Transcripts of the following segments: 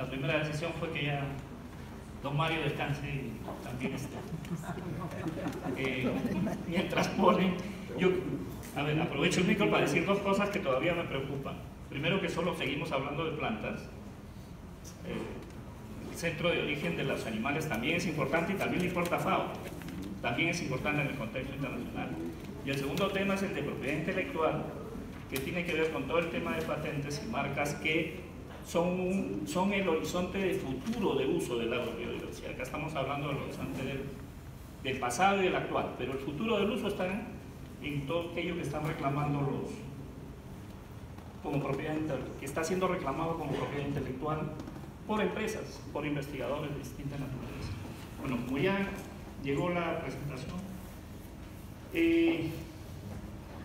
la primera decisión fue que ya don Mario descanse y también esté. Eh, mientras ponen, yo, a ver, aprovecho el micro para decir dos cosas que todavía me preocupan. Primero que solo seguimos hablando de plantas. Eh, el centro de origen de los animales también es importante y también le importa FAO. También es importante en el contexto internacional. Y el segundo tema es el de propiedad intelectual, que tiene que ver con todo el tema de patentes y marcas que son, son el horizonte de futuro de uso de la biodiversidad. Acá estamos hablando del horizonte del, pasado y del actual, pero el futuro del uso está en, todo aquello que están reclamando los como propiedad que está siendo reclamado como propiedad intelectual por empresas, por investigadores de distintas naturalezas. Bueno, como ya llegó la presentación, eh,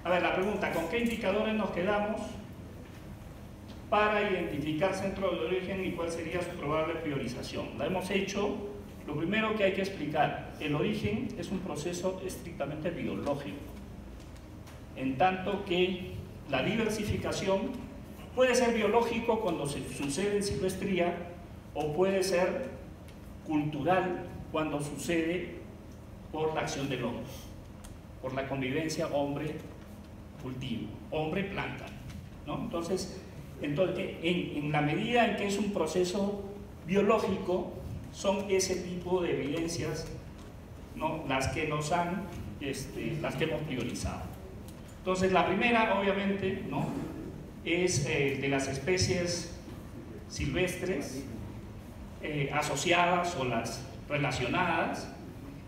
a ver, la pregunta, ¿con qué indicadores nos quedamos para identificar centro de origen y cuál sería su probable priorización. La hemos hecho, lo primero que hay que explicar, el origen es un proceso estrictamente biológico, en tanto que la diversificación puede ser biológico cuando se sucede en silvestría o puede ser cultural cuando sucede por la acción del hombre, por la convivencia hombre-cultivo, hombre-planta. ¿no? Entonces, entonces, en, la medida en que es un proceso biológico, son ese tipo de evidencias ¿no? las que nos han, este, las que hemos priorizado. Entonces, la primera, obviamente, ¿no? es eh, de las especies silvestres eh, asociadas o las relacionadas.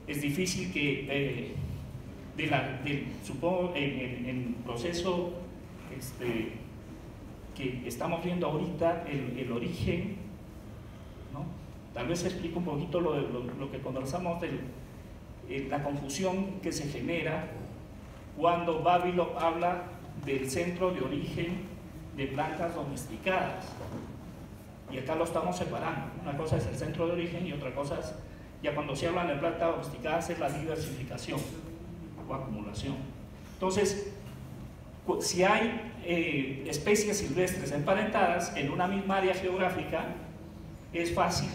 Es difícil que, eh, de la, supongo, en el proceso este, que estamos viendo ahorita, el, origen, ¿no? tal vez explico un poquito lo, lo, que conversamos de eh, la confusión que se genera cuando Babilo habla del centro de origen de plantas domesticadas. Y acá lo estamos separando. Una cosa es el centro de origen y otra cosa es, ya cuando se habla de plantas domesticadas, es la diversificación o acumulación. Entonces, si hay eh, especies silvestres emparentadas en una misma área geográfica, es fácil,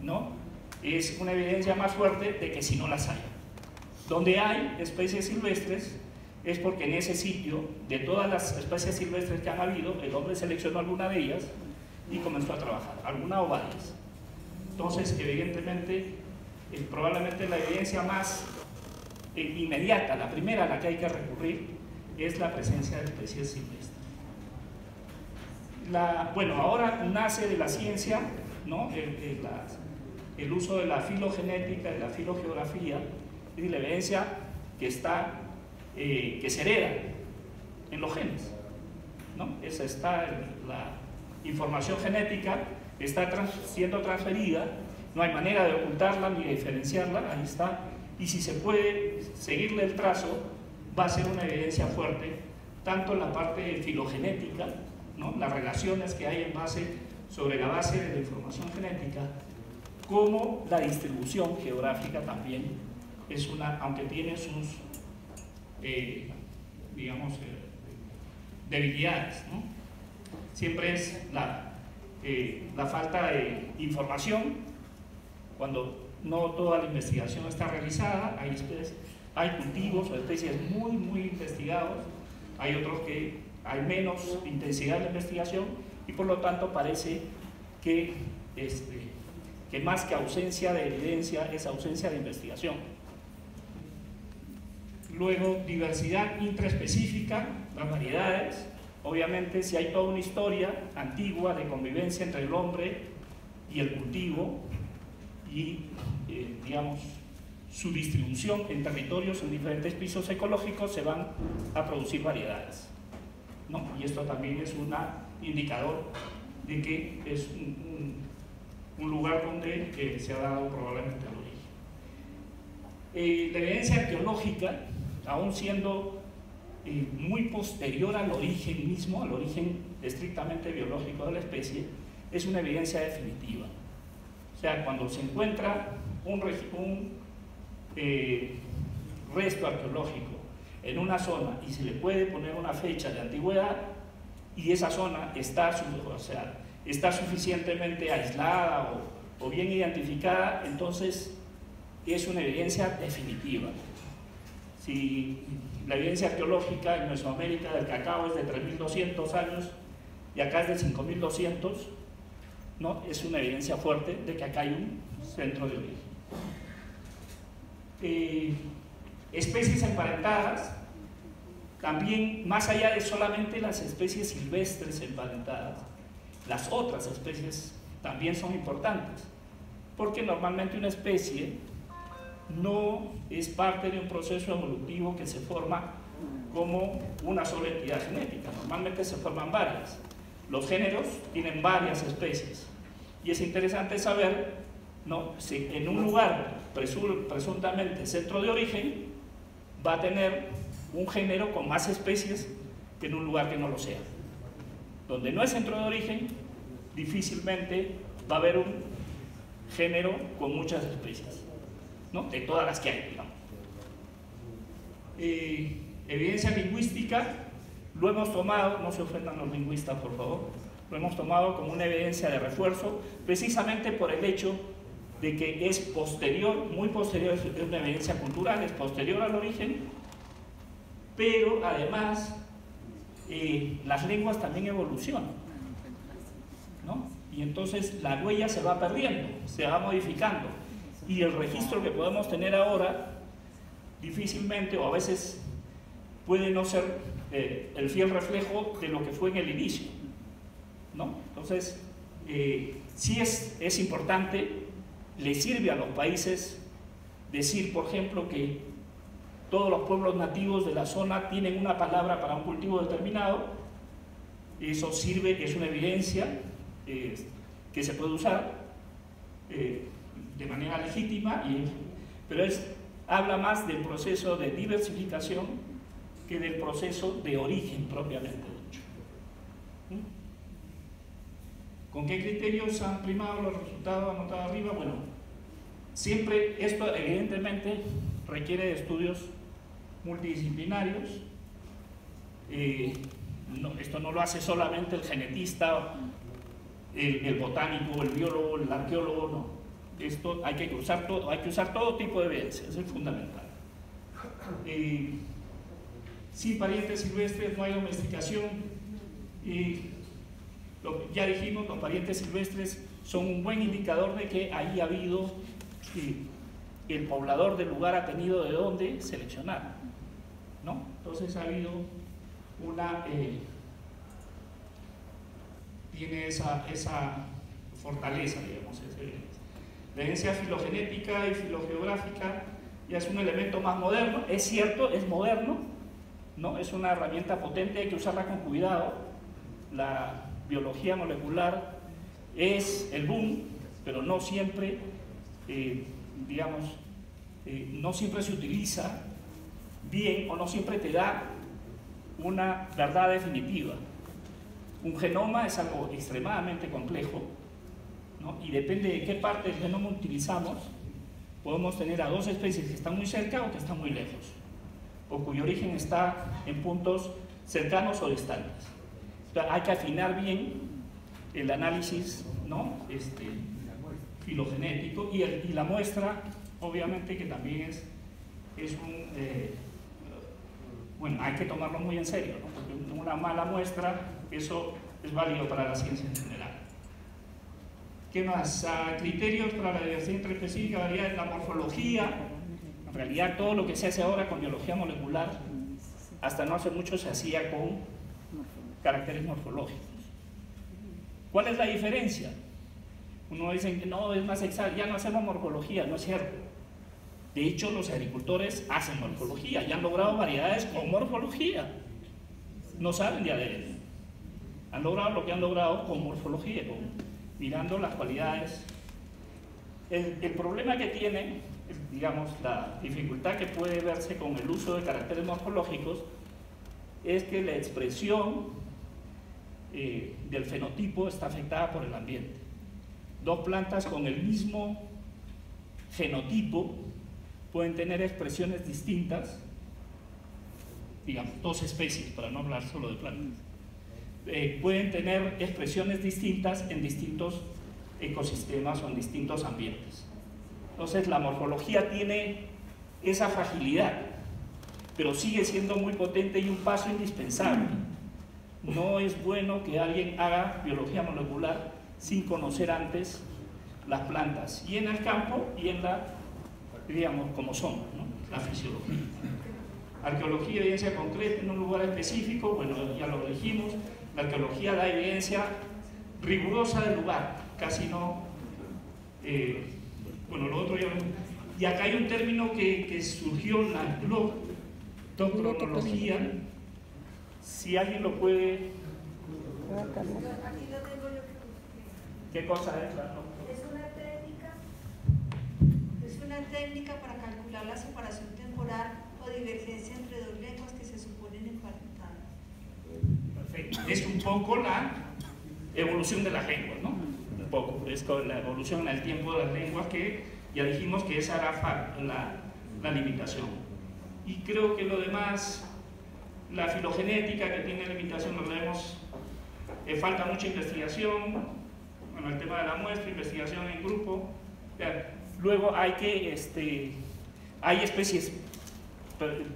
¿no? Es una evidencia más fuerte de que si no las hay. Donde hay especies silvestres es porque en ese sitio, de todas las especies silvestres que han habido, el hombre seleccionó alguna de ellas y comenzó a trabajar, alguna o varias. Entonces, evidentemente, eh, probablemente la evidencia más eh, inmediata, la primera a la que hay que recurrir, es la presencia de especies silvestres. Bueno, ahora nace de la ciencia ¿no? el, uso de la filogenética, de la filogeografía, y la evidencia que, está, eh, que se hereda en los genes. ¿no? Esa está la información genética, está siendo transferida, no hay manera de ocultarla ni de diferenciarla, ahí está, y si se puede seguirle el trazo, va a ser una evidencia fuerte, tanto en la parte filogenética, ¿no? las relaciones que hay en base, sobre la base de la información genética, como la distribución geográfica también es una, aunque tiene sus, eh, digamos, eh, debilidades. ¿no? Siempre es la, eh, la falta de información, cuando no toda la investigación está realizada, hay especies hay cultivos o especies muy, muy investigados, hay otros que hay menos intensidad de investigación y por lo tanto parece que, este, que más que ausencia de evidencia es ausencia de investigación. Luego, diversidad intraespecífica, las variedades. Obviamente, si hay toda una historia antigua de convivencia entre el hombre y el cultivo y, eh, digamos, su distribución en territorios en diferentes pisos ecológicos se van a producir variedades. Y esto también es un indicador de que es un, lugar donde eh, se ha dado probablemente el origen. Eh, la evidencia arqueológica, aún siendo eh, muy posterior al origen mismo, al origen estrictamente biológico de la especie, es una evidencia definitiva. O sea, cuando se encuentra un eh, resto arqueológico en una zona y se le puede poner una fecha de antigüedad y esa zona está, o sea, está suficientemente aislada o, bien identificada, entonces es una evidencia definitiva. Si la evidencia arqueológica en Mesoamérica del cacao es de 3.200 años y acá es de 5.200, ¿no? es una evidencia fuerte de que acá hay un centro de origen. Eh, especies emparentadas, también más allá de solamente las especies silvestres emparentadas, las otras especies también son importantes, porque normalmente una especie no es parte de un proceso evolutivo que se forma como una sola entidad genética, normalmente se forman varias. Los géneros tienen varias especies y es interesante saber ¿no? si en un lugar presuntamente centro de origen va a tener un género con más especies que en un lugar que no lo sea. Donde no es centro de origen, difícilmente va a haber un género con muchas especies, de todas las que hay, evidencia lingüística, lo hemos tomado, no se ofendan los lingüistas por favor, lo hemos tomado como una evidencia de refuerzo, precisamente por el hecho de que es posterior, muy posterior, es una evidencia cultural, es posterior al origen, pero además eh, las lenguas también evolucionan, ¿no? Y entonces la huella se va perdiendo, se va modificando, y el registro que podemos tener ahora difícilmente o a veces puede no ser eh, el fiel reflejo de lo que fue en el inicio, ¿no? Entonces, eh, sí es, es importante le sirve a los países decir, por ejemplo, que todos los pueblos nativos de la zona tienen una palabra para un cultivo determinado, eso sirve, es una evidencia eh, que se puede usar eh, de manera legítima, pero es, habla más del proceso de diversificación que del proceso de origen propiamente ¿Con qué criterios han primado los resultados anotados arriba? Bueno, siempre esto evidentemente requiere de estudios multidisciplinarios. Eh, esto no lo hace solamente el genetista, el, botánico, el biólogo, el arqueólogo, no. Esto hay que usar todo, hay que usar todo tipo de evidencia, eso es fundamental. Eh, sin parientes silvestres no hay domesticación. y ya dijimos, los parientes silvestres son un buen indicador de que ahí ha habido, el poblador del lugar ha tenido de dónde seleccionar. ¿no? Entonces ha habido una... Eh, tiene esa, esa fortaleza, digamos, La herencia filogenética y filogeográfica ya es un elemento más moderno, es cierto, es moderno, ¿no? es una herramienta potente, hay que usarla con cuidado. La, biología molecular es el boom, pero no siempre, eh, digamos, eh, no siempre se utiliza bien o no siempre te da una verdad definitiva. Un genoma es algo extremadamente complejo ¿no? y depende de qué parte del genoma utilizamos, podemos tener a dos especies que están muy cerca o que están muy lejos, o cuyo origen está en puntos cercanos o distantes hay que afinar bien el análisis ¿no? este, filogenético y, la muestra, obviamente que también es, es un... Eh, bueno, hay que tomarlo muy en serio, ¿no? porque una mala muestra, eso es válido para la ciencia en general. ¿Qué más? Criterios para la diversidad interespecífica, variedad la morfología. En realidad todo lo que se hace ahora con biología molecular, hasta no hace mucho se hacía con caracteres morfológicos. ¿Cuál es la diferencia? Uno dice no, es más exacto, ya no hacemos morfología, no es cierto. De hecho, los agricultores hacen morfología y han logrado variedades con morfología. No saben de ADN. Han logrado lo que han logrado con morfología, mirando las cualidades. El, el problema que tiene, digamos, la dificultad que puede verse con el uso de caracteres morfológicos es que la expresión eh, del fenotipo está afectada por el ambiente. Dos plantas con el mismo genotipo pueden tener expresiones distintas, digamos, dos especies, para no hablar solo de plantas, eh, pueden tener expresiones distintas en distintos ecosistemas o en distintos ambientes. Entonces la morfología tiene esa fragilidad, pero sigue siendo muy potente y un paso indispensable. No es bueno que alguien haga biología molecular sin conocer antes las plantas, y en el campo y en la, digamos, como son, la fisiología. Arqueología, evidencia concreta en un lugar específico, bueno, ya lo dijimos, la arqueología da evidencia rigurosa del lugar, casi no eh, bueno, lo otro ya Y acá hay un término que, que surgió en la cronología. Si alguien lo puede... Aquí lo tengo yo. ¿Qué cosa es Es una técnica, es una técnica para calcular la separación temporal o divergencia entre dos lenguas que se suponen emparentadas. Perfecto. Es un poco la evolución de las lenguas, ¿no? poco, es con la evolución en el tiempo de las lenguas que ya dijimos que esa era la, la limitación. Y creo que lo demás, la filogenética que tiene limitación, lo vemos, eh, falta mucha investigación, bueno, el tema de la muestra, investigación en grupo. Luego hay que, este, hay especies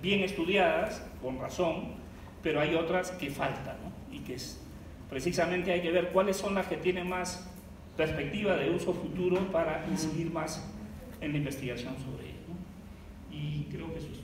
bien estudiadas, con razón, pero hay otras que faltan, ¿no? y que es, precisamente hay que ver cuáles son las que tienen más perspectiva de uso futuro para incidir más en la investigación sobre ello. Y creo que eso es.